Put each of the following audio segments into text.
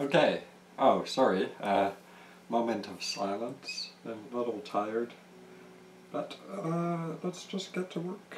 Okay. Oh, sorry. Uh, moment of silence. I'm a little tired. But uh, let's just get to work.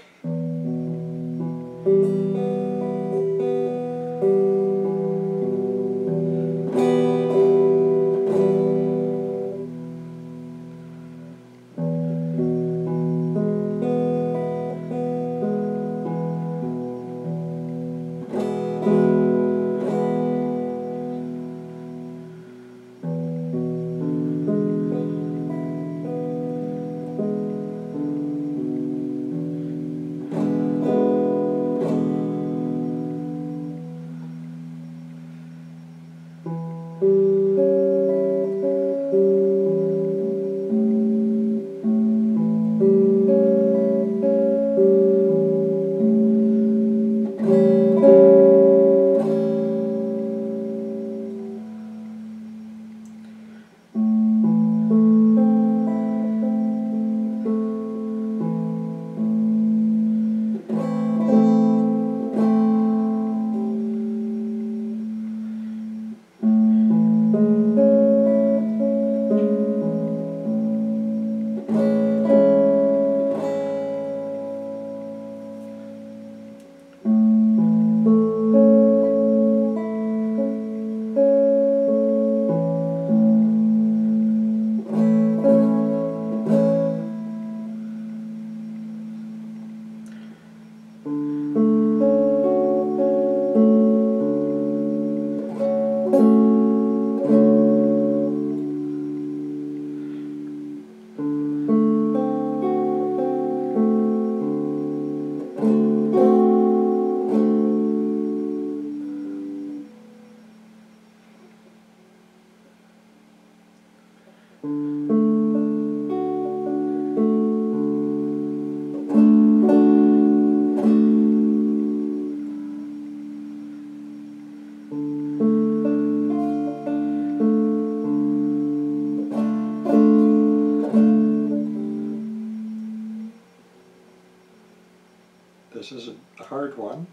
This is a hard one.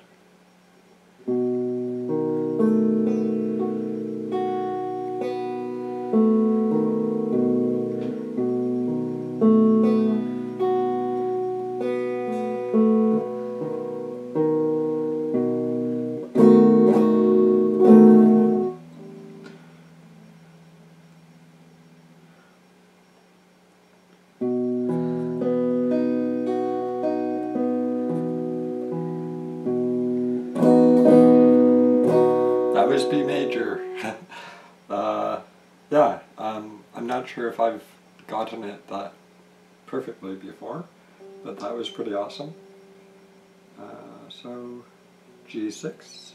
Yeah, um, I'm not sure if I've gotten it that perfectly before, but that was pretty awesome. Uh, so, G6.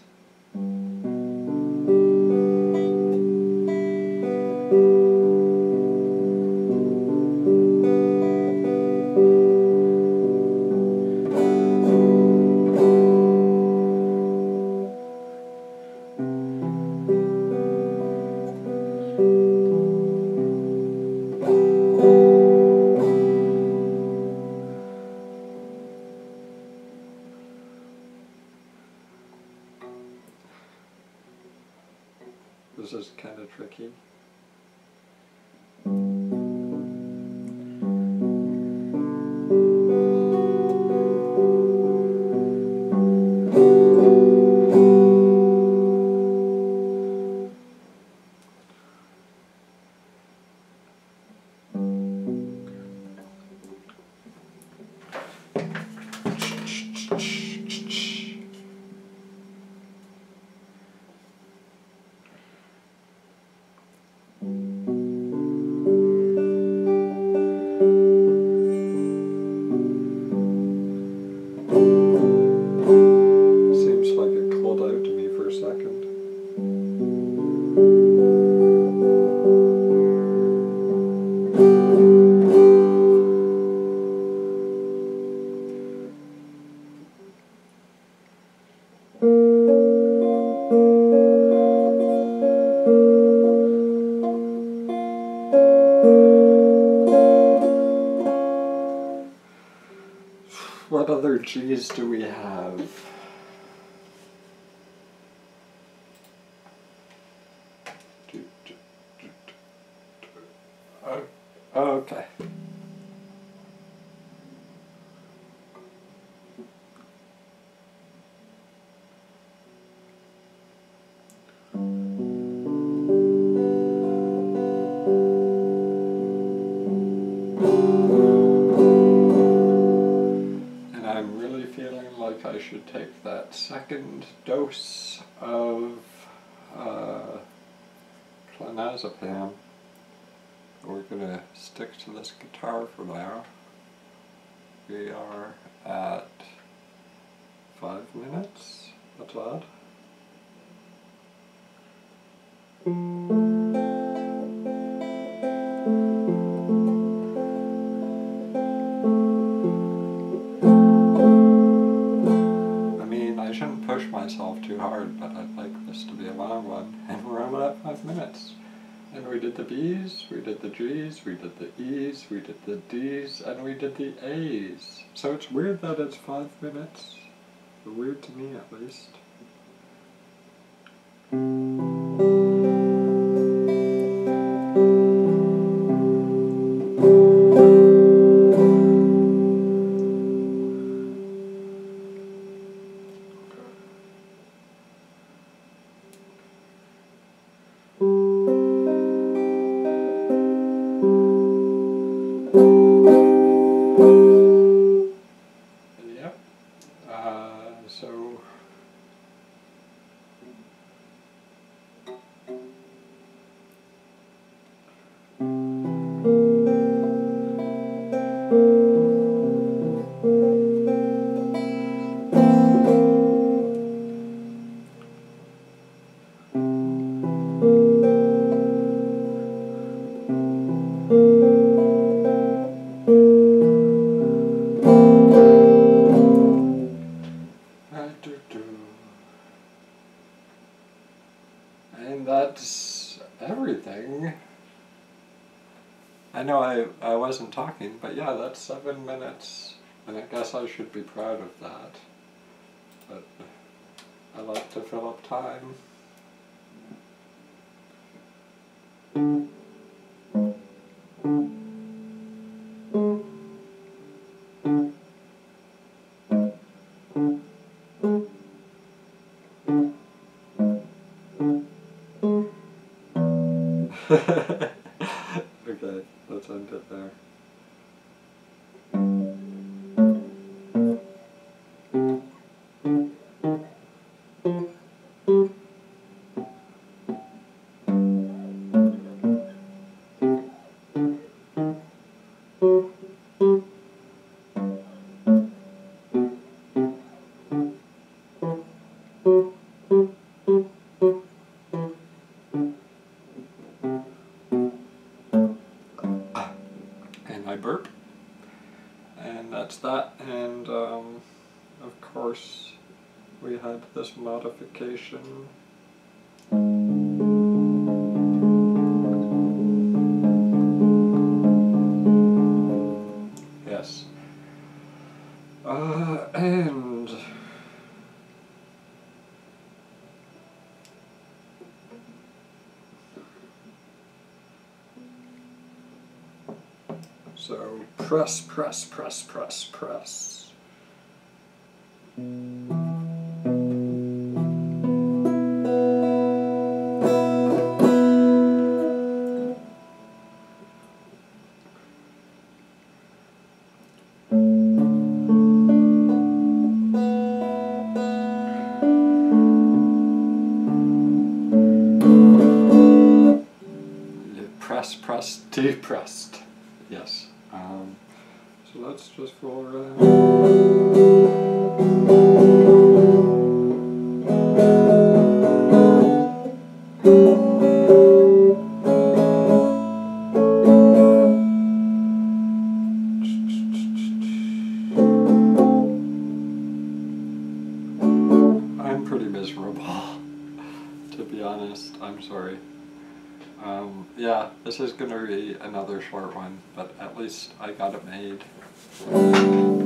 Is kind of tricky. what other trees do we have? Second dose of uh, clonazepam. We're gonna stick to this guitar for now. We are at five minutes. That's odd. We did the B's, we did the G's, we did the E's, we did the D's, and we did the A's. So it's weird that it's five minutes. Weird to me, at least. Wasn't talking, but yeah, that's seven minutes. And I guess I should be proud of that. But I like to fill up time. okay, let's end it there. I burp. And that's that. And um, of course, we had this modification. Yes. Uh, and So press, press, press, press, press. Press, press, depressed. Yes. Um, so let's just for... I'm pretty miserable, to be honest. I'm sorry. Um, yeah, this is gonna be another short one, but at least I got it made.